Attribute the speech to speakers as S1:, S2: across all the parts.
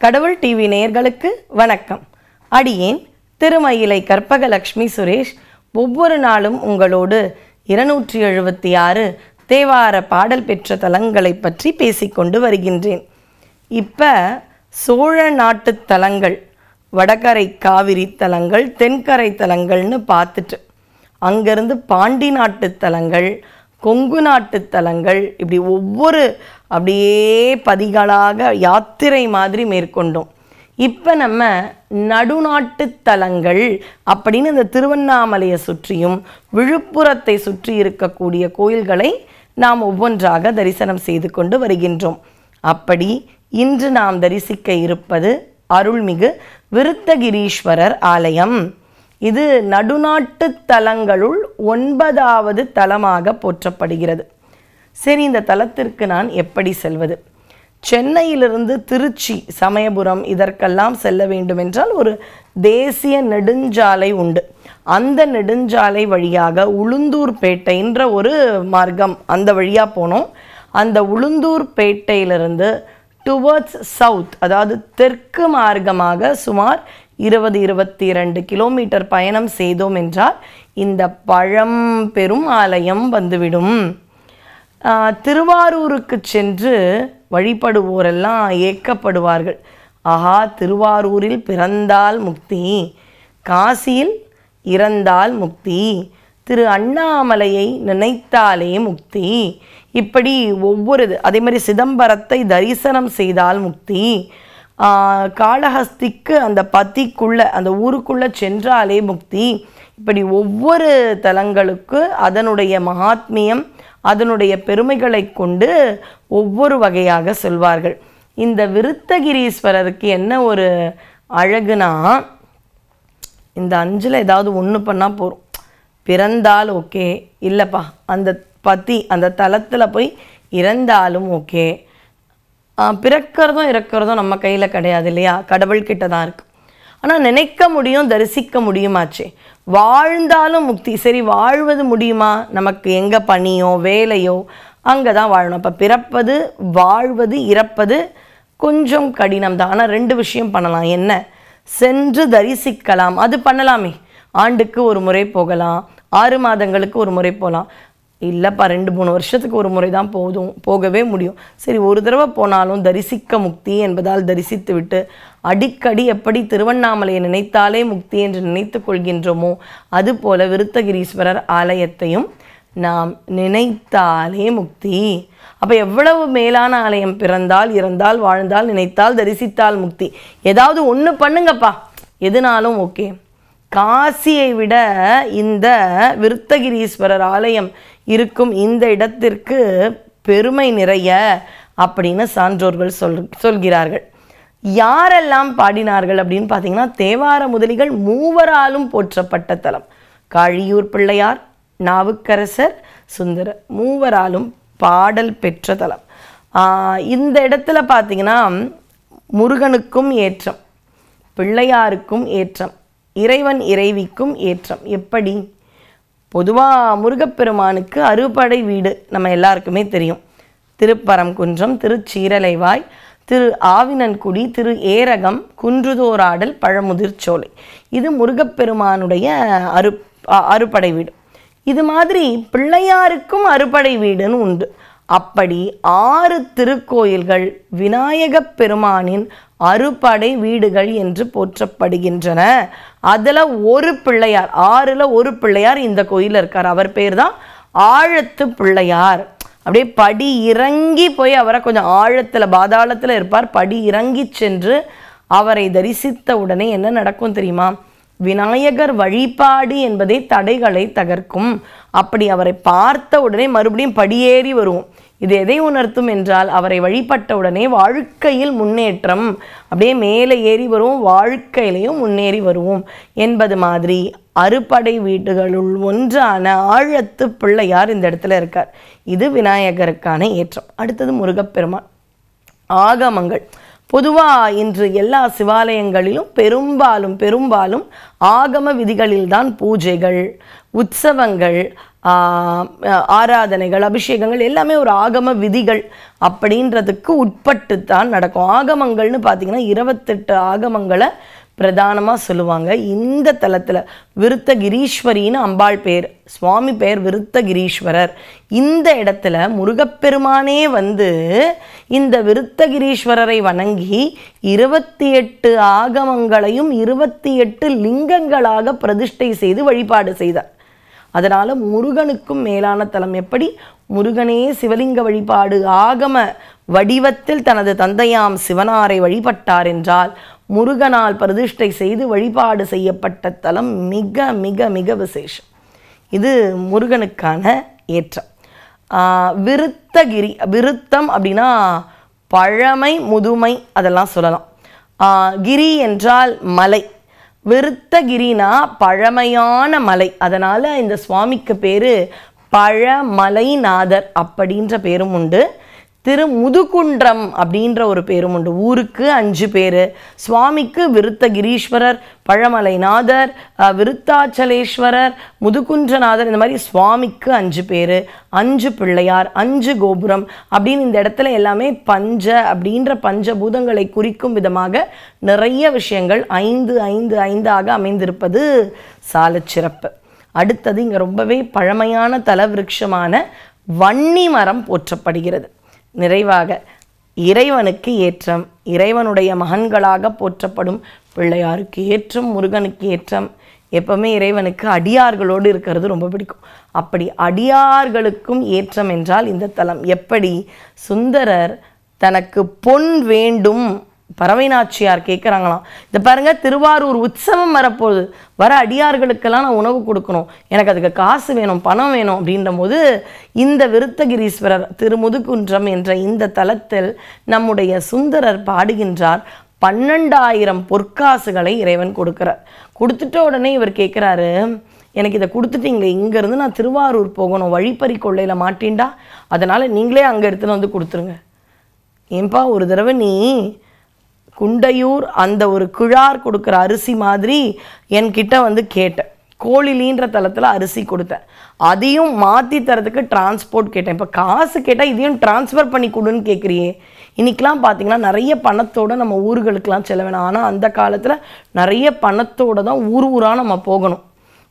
S1: கடவுள் டிவி நேயர்களுக்கு வணக்கம். அடியேன் திருமயிலை கற்பகலக்ஷ்மி சுரேஷ் ஒவ்வொரு நாளும் உங்களோடு இருநூற்றி எழுபத்தி ஆறு தேவார பாடல் பெற்ற தலங்களை பற்றி பேசிக்கொண்டு வருகின்றேன். இப்போ சோழ நாட்டு தலங்கள் வடகரை காவிரி தலங்கள் தென்கரை தலங்கள்னு பார்த்துட்டு அங்கேருந்து பாண்டி நாட்டு தலங்கள் கொங்கு நாட்டு தலங்கள் இப்படி ஒவ்வொரு அப்படியே பதிகளாக யாத்திரை மாதிரி மேற்கொண்டோம். இப்போ நம்ம நடுநாட்டு தலங்கள் அப்படின்னு இந்த திருவண்ணாமலையை சுற்றியும் விழுப்புரத்தை சுற்றி இருக்கக்கூடிய கோயில்களை நாம் ஒவ்வொன்றாக தரிசனம் செய்து கொண்டு வருகின்றோம். அப்படி இன்று நாம் தரிசிக்க இருப்பது அருள்மிகு விருத்தகிரீஸ்வரர் ஆலயம். இது நடுநாட்டு தலங்களுள் ஒன்பதாவது தலமாக போற்றப்படுகிறது. சரி இந்த தலத்திற்கு நான் எப்படி செல்வது? சென்னையிலிருந்து திருச்சி சமயபுரம் இதற்கெல்லாம் செல்ல வேண்டுமென்றால் ஒரு தேசிய நெடுஞ்சாலை உண்டு. அந்த நெடுஞ்சாலை வழியாக உளுந்தூர்பேட்டைன்ற ஒரு மார்க்கம் அந்த வழியாக போனோம். அந்த உளுந்தூர்பேட்டையிலிருந்து டுவர்ட்ஸ் சவுத் அதாவது தெற்கு மார்க்கமாக சுமார் இருபது இருபத்தி இரண்டு கிலோமீட்டர் பயணம் செய்தோம் என்றால் இந்த பழம் பெரும் ஆலயம் வந்துவிடும். திருவாரூருக்கு சென்று வழிபடுவோரெல்லாம் ஏக்கப்படுவார்கள். ஆஹா திருவாரூரில் பிறந்தால் முக்தி காசியில் இறந்தால் முக்தி திரு அண்ணாமலையை நினைத்தாலே முக்தி. இப்படி ஒவ்வொரு இது அதே மாதிரி சிதம்பரத்தை தரிசனம் செய்தால் முக்தி. காளஹஸ்திக்கு அந்த பதிக்குள்ளே அந்த ஊருக்குள்ளே சென்றாலே முக்தி. இப்படி ஒவ்வொரு தலங்களுக்கு அதனுடைய மகாத்மியம் அதனுடைய பெருமைகளை கொண்டு ஒவ்வொரு வகையாக சொல்வார்கள். இந்த விருத்தகிரீஸ்வரருக்கு என்ன ஒரு அழகுனா இந்த அஞ்சில் ஏதாவது ஒன்று பண்ணால் போதும் பிறந்தால் ஓகே இல்லைப்பா அந்த பத்தி அந்த தலத்தில் போய் இறந்தாலும் ஓகே. பிறக்கிறதும் இறக்கிறதும் நம்ம கையில் கிடையாது இல்லையா? கடவுள்கிட்ட தான் இருக்குது ஆனால் நினைக்க முடியும் தரிசிக்க முடியுமாச்சே? வாழ்ந்தாலும் முக்தி. சரி வாழ்வது முடியுமா? நமக்கு எங்கே பணியோ வேலையோ? அங்கே தான் வாழணும். அப்போ பிறப்பது வாழ்வது இறப்பது கொஞ்சம் கடினம் தான் ஆனால் ரெண்டு விஷயம் பண்ணலாம். என்ன? சென்று தரிசிக்கலாம். அது பண்ணலாமே. ஆண்டுக்கு ஒரு முறை போகலாம். ஆறு மாதங்களுக்கு ஒரு முறை போகலாம். இல்லைப்பா ரெண்டு மூணு வருஷத்துக்கு ஒரு முறை தான் போதும் போகவே முடியும். சரி ஒரு தடவை போனாலும் தரிசிக்க முக்தி என்பதால் தரிசித்து விட்டு அடிக்கடி எப்படி திருவண்ணாமலையை நினைத்தாலே முக்தி என்று நினைத்து கொள்கின்றோமோ அதுபோல விருத்தகிரீஸ்வரர் ஆலயத்தையும் நாம் நினைத்தாலே முக்தி. அப்போ எவ்வளவு மேலான ஆலயம் பிறந்தால் இறந்தால் வாழ்ந்தால் நினைத்தால் தரிசித்தால் முக்தி? ஏதாவது ஒன்று பண்ணுங்கப்பா. எதுனாலும் ஓகே. காசியை விட இந்த விருத்தகிரீஸ்வரர் ஆலயம் இருக்கும் இந்த இடத்திற்கு பெருமை நிறைய அப்படின்னு சான்றோர்கள் சொல் சொல்கிறார்கள். யாரெல்லாம் பாடினார்கள் அப்படின்னு பார்த்தீங்கன்னா தேவார முதலிகள் மூவராலும் போற்றப்பட்ட தலம். காழியூர் பிள்ளையார் நாவுக்கரசர் சுந்தரர் மூவராலும் பாடல் பெற்ற தலம். இந்த இடத்துல பார்த்தீங்கன்னா முருகனுக்கும் ஏற்றம் பிள்ளையாருக்கும் ஏற்றம். இறைவன் இறைவிக்கும் ஏற்றம். எப்படி? பொதுவாக முருகப்பெருமானுக்கு அறுபடை வீடு நம்ம எல்லாருக்குமே தெரியும். திருப்பரங்குன்றம் திருச்சீரலைவாய் திரு ஆவினன்குடி திரு ஏரகம் குன்றுதோராடல் பழமுதிர்ச்சோலை இது முருகப்பெருமானுடைய அரு அறுபடை வீடு. இது மாதிரி பிள்ளையாருக்கும் அறுபடை வீடுன்னு உண்டு. அப்படி ஆறு திருக்கோயில்கள் விநாயகப் பெருமானின் அறுபடை வீடுகள் என்று போற்றப்படுகின்றன. அதில் ஒரு பிள்ளையார் ஆறில் ஒரு பிள்ளையார் இந்த கோயிலில் இருக்கார். அவர் பேர் தான் ஆழத்து பிள்ளையார். அப்படியே படி இறங்கி போய் அவரை கொஞ்சம் ஆழத்தில் பாதாளத்தில் இருப்பார். படி இறங்கி சென்று அவரை தரிசித்த உடனே என்ன நடக்கும் தெரியுமா? விநாயகர் வழிபாடு என்பதே தடைகளை தகர்க்கும். அப்படி அவரை பார்த்த உடனே மறுபடியும் படியேறி வருவோம். இது எதை உணர்த்தும் என்றால் அவரை வழிபட்டவுடனே வாழ்க்கையில் முன்னேற்றம். அப்படியே மேலே ஏறி வருவோம் வாழ்க்கையிலையும் முன்னேறி வருவோம் என்பது மாதிரி அறுபடை வீடுகளுள் ஒன்றான ஆழத்து பிள்ளையார் இந்த இடத்துல இருக்கார். இது விநாயகருக்கான ஏற்றம். அடுத்தது முருகப்பெருமான். ஆகமங்கள். பொதுவாக இன்று எல்லா சிவாலயங்களிலும் பெரும்பாலும் பெரும்பாலும் ஆகம விதிகளில்தான் பூஜைகள். உற்சவங்கள் ஆராதனைகள் அபிஷேகங்கள் எல்லாமே ஒரு ஆகம விதிகள் அப்படின்றதுக்கு உட்பட்டு தான் நடக்கும். ஆகமங்கள்னு பார்த்தீங்கன்னா இருபத்தெட்டு ஆகமங்களை பிரதானமாக சொல்லுவாங்க. இந்த தலத்தில் விருத்தகிரீஸ்வரின்னு அம்பாள் பேர் சுவாமி பேர் விருத்தகிரீஸ்வரர். இந்த இடத்துல முருகப்பெருமானே வந்து இந்த விருத்தகிரீஸ்வரரை வணங்கி இருபத்தி எட்டு ஆகமங்களையும் இருபத்தி எட்டு லிங்கங்களாக பிரதிஷ்டை செய்து வழிபாடு செய்தார். அதனால் முருகனுக்கும் மேலான தலம் எப்படி? முருகனே சிவலிங்க வழிபாடு ஆகம வடிவத்தில் தனது தந்தையாம் சிவனாரை வழிபட்டார் என்றால் முருகனால் பிரதிஷ்டை செய்து வழிபாடு செய்யப்பட்ட தலம் மிக மிக மிக விசேஷம். இது முருகனுக்கான ஏற்றம். விருத்தகிரி விருத்தம் அப்படின்னா பழமை முதுமை அதெல்லாம் சொல்லலாம். கிரி என்றால் மலை. விருத்தகிரினா பழமையான மலை. அதனால் இந்த சுவாமிக்கு பேர் பழமலைநாதர் அப்படின்ற பேரும் உண்டு. திரு முதுகுன்றம் அப்படின்ற ஒரு பேரும் உண்டு. ஊருக்கு அஞ்சு பேர். சுவாமிக்கு விருத்தகிரீஸ்வரர் பழமலைநாதர் விருத்தாச்சலேஸ்வரர் முதுகுன்றநாதர் இந்த மாதிரி சுவாமிக்கு அஞ்சு பேர். அஞ்சு பிள்ளையார் அஞ்சு கோபுரம் அப்படின்னு இந்த இடத்துல எல்லாமே பஞ்ச அப்படின்ற பஞ்சபூதங்களை குறிக்கும் விதமாக நிறைய விஷயங்கள் ஐந்து ஐந்து ஐந்தாக அமைந்திருப்பது சாலச்சிறப்பு. அடுத்தது இங்கே ரொம்பவே பழமையான தலவிருட்சமான வன்னி மரம் போற்றப்படுகிறது. நிறைவாக இறைவனுக்கு ஏற்றம் இறைவனுடைய மகன்களாக போற்றப்படும் பிள்ளையாருக்கு ஏற்றம் முருகனுக்கு ஏற்றம். எப்பவுமே இறைவனுக்கு அடியார்களோடு இருக்கிறது ரொம்ப பிடிக்கும். அப்படி அடியார்களுக்கும் ஏற்றம் என்றால் இந்த தலம். எப்படி? சுந்தரர் தனக்கு பொன் வேண்டும் பறவைநாச்சியார் கேட்குறாங்களாம் இதை பாருங்க திருவாரூர் உற்சவம் வரப்போகுது. வர அடியார்களுக்கெல்லாம் நான் உணவு கொடுக்கணும். எனக்கு அதுக்கு காசு வேணும் பணம் வேணும். அப்படின்ற போது இந்த விருத்தகிரீஸ்வரர் திருமுதுகுன்றம் என்ற இந்த தலத்தில் நம்முடைய சுந்தரர் பாடுகின்றார் பன்னெண்டாயிரம் பொற்காசுகளை இறைவன் கொடுக்குறார். கொடுத்துட்ட உடனே இவர் கேட்குறாரு எனக்கு இதை கொடுத்துட்டீங்களே இங்கேருந்து நான் திருவாரூர் போகணும். வழிப்பறி கொள்ளையில் மாட்டின்டா. அதனால் நீங்களே அங்கே எடுத்துன்னு வந்து கொடுத்துருங்க. ஏன்பா ஒரு தடவை நீ குண்டையூர் அந்த ஒரு கிழார் கொடுக்குற அரிசி மாதிரி என்கிட்ட வந்து கேட்டேன். கோழிலின்ற தளத்தில் அரிசி கொடுத்தேன். அதையும் மாற்றி தரதுக்கு டிரான்ஸ்போர்ட் கேட்டேன். இப்போ காசு கேட்டால் இதையும் ட்ரான்ஸ்ஃபர் பண்ணி கொடுன்னு கேட்குறியே இன்றைக்கெலாம் பார்த்தீங்கன்னா நிறைய பணத்தோடு நம்ம ஊர்களுக்கெலாம் செல்ல வேணாம். ஆனால் அந்த காலத்தில் நிறைய பணத்தோடு தான் ஊர் ஊராக நம்ம போகணும்.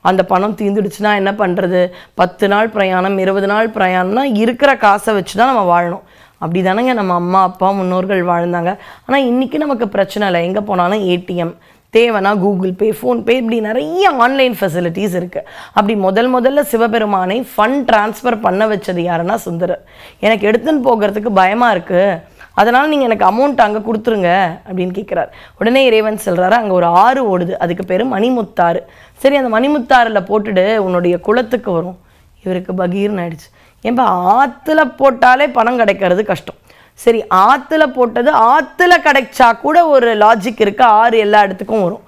S1: அந்த பணம் தீந்துடுச்சுன்னா என்ன பண்ணுறது பத்து நாள் பிரயாணம் இருபது நாள் பிரயாணம்னா இருக்கிற காசை வச்சு தான் நம்ம வாழணும். அப்படி தானேங்க நம்ம அம்மா அப்பா முன்னோர்கள் வாழ்ந்தாங்க. ஆனால் இன்றைக்கி நமக்கு பிரச்சனை இல்லை. எங்கே போனாலும் ஏடிஎம் தேவைன்னா கூகுள் பே ஃபோன்பே இப்படி நிறைய ஆன்லைன் ஃபெசிலிட்டிஸ் இருக்குது அப்படி முதல் முதல்ல சிவபெருமானை ஃபண்ட் ட்ரான்ஸ்ஃபர் பண்ண வச்சது யாருன்னா சுந்தரர் எனக்கு எடுத்துன்னு போகிறதுக்கு பயமாக இருக்குது அதனால் நீங்கள் எனக்கு அமௌண்ட் அங்கே கொடுத்துருங்க அப்படின்னு கேட்குறாரு உடனே இறைவன் சொல்கிறாரு அங்கே ஒரு ஆறு ஓடுது. அதுக்கு பேர் மணிமுத்தாறு. சரி அந்த மணிமுத்தாறில் போட்டுடு உன்னுடைய குளத்துக்கு வரும். இவருக்கு பகீர்னு ஆயிடுச்சு. ஏன்பா ஆற்றுல போட்டாலே பணம் கிடைக்கிறது கஷ்டம். சரி ஆற்றுல போட்டது ஆற்றுல கிடைச்சா கூட ஒரு லாஜிக் இருக்குது ஆறு எல்லா இடத்துக்கும் வரும்.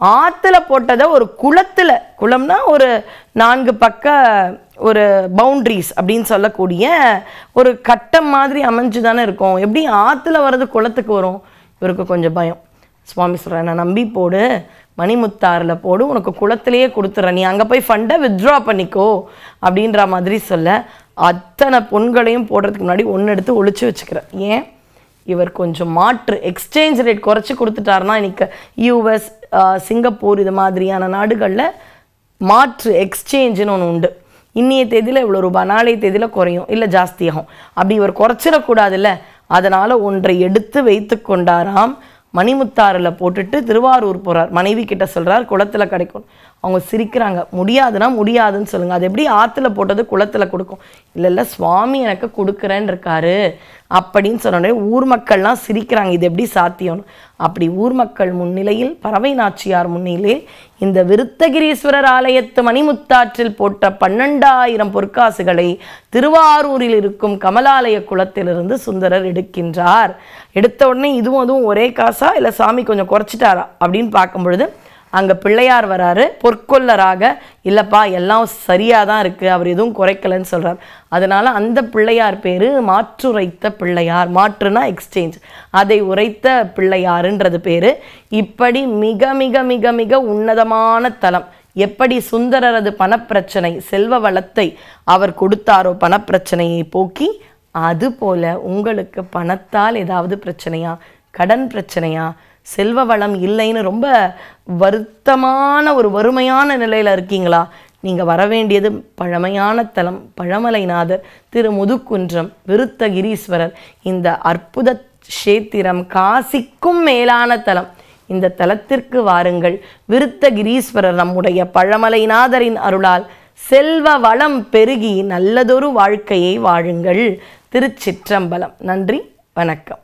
S1: ஆற்றுல போட்டதை ஒரு குளத்தில் குளம்னா ஒரு நான்கு பக்க ஒரு பவுண்ட்ரிஸ் அப்படின்னு சொல்லக்கூடிய ஒரு கட்டம் மாதிரி அமைஞ்சு தானே இருக்கும். எப்படி ஆற்றுல வர்றது குளத்துக்கு வரும்? இவருக்கு கொஞ்சம் பயம். சுவாமி சொல்கிறேன் நான் நம்பி போடு மணிமுத்தாறில் போடு உனக்கு குளத்திலேயே கொடுத்துட்றேன். நீ அங்கே போய் ஃபண்டை வித்ட்ரா பண்ணிக்கோ அப்படின்ற மாதிரி சொல்ல அத்தனை பொண்களையும் போடுறதுக்கு முன்னாடி ஒன்று எடுத்து ஒழிச்சு வச்சுக்கிறேன். ஏன்? இவர் கொஞ்சம் மாற்று. எக்ஸ்சேஞ்ச் ரேட் குறைச்சி கொடுத்துட்டாருன்னா இன்னைக்கு யூஎஸ் சிங்கப்பூர் இது மாதிரியான நாடுகளில் மாற்று எக்ஸ்சேஞ்சுன்னு ஒன்று உண்டு. இன்னைய தேதியில் இவ்வளோ ரூபாய் நாளைய தேதியில் குறையும். இல்லை ஜாஸ்தியாகும் அப்படி இவர் குறைச்சிடக்கூடாதுல்ல. அதனால் ஒன்றை எடுத்து வைத்து கொண்டாராம். மணிமுத்தாறில் போட்டுட்டு திருவாரூர் போகிறார் மனைவி கிட்ட சொல்கிறார் குளத்துல கிடைக்கும். அவங்க சிரிக்கிறாங்க. முடியாதுன்னா முடியாதுன்னு சொல்லுங்கள் அது எப்படி ஆற்றுல போட்டது குளத்துல கொடுக்கும்? இல்லை இல்லை சுவாமி எனக்கு கொடுக்குறேன்னு இருக்காரு அப்படின்னு சொன்னோடனே ஊர் மக்கள்லாம் சிரிக்கிறாங்க இது எப்படி சாத்தியம்னு. அப்படி ஊர் மக்கள் முன்னிலையில் பறவை நாச்சியார் முன்னிலே இந்த விருத்தகிரீஸ்வரர் ஆலயத்து மணிமுத்தாற்றில் போட்ட பன்னெண்டாயிரம் பொற்காசுகளை திருவாரூரில் இருக்கும் கமலாலய குளத்திலிருந்து சுந்தரர் எடுக்கின்றார். எடுத்த உடனே இதுவும் அதுவும் ஒரே காசா? இல்லை சாமி கொஞ்சம் குறைச்சிட்டாரா? அப்படின்னு பார்க்கும் பொழுது அங்கே பிள்ளையார் வராரு. பொற்கொல்லராக இல்லைப்பா எல்லாம் சரியாக தான் இருக்குது அவர் எதுவும் குறைக்கலன்னு சொல்கிறார் அதனால் அந்த பிள்ளையார் பேர் மாற்றுரைத்த பிள்ளையார் மாற்றுனா எக்ஸ்சேஞ்ச் அதை உரைத்த பிள்ளையாருன்றது பேர். இப்படி மிக மிக மிக மிக உன்னதமான தலம். எப்படி சுந்தரரது பணப்பிரச்சனை செல்வ வளத்தை அவர் கொடுத்தாரோ பணப்பிரச்சனையை போக்கி அதுபோல உங்களுக்கு பணத்தால் ஏதாவது பிரச்சனையா? கடன் பிரச்சனையா? செல்வ வளம் இல்லைன்னு ரொம்ப வருத்தமான ஒரு வறுமையான நிலையில் இருக்கீங்களா? நீங்கள் வர வேண்டியது பழமையான தலம் பழமலைநாதர் திரு முதுக்குன்றம் விருத்தகிரீஸ்வரர். இந்த அற்புத கஷேத்திரம் காசிக்கும் மேலான தலம். இந்த தலத்திற்கு வாருங்கள். விருத்தகிரீஸ்வரர் நம்முடைய பழமலைநாதரின் அருளால் செல்வ வளம் பெருகி நல்லதொரு வாழ்க்கையை வாழுங்கள். திருச்சிற்றம்பலம். நன்றி. வணக்கம்.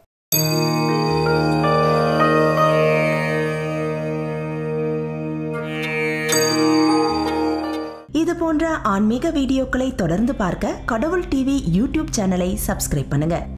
S2: போன்ற ஆன்மீக வீடியோக்களை தொடர்ந்து பார்க்க கடவுள் டிவி யூடியூப் சேனலை சப்ஸ்கிரைப் பண்ணுங்க.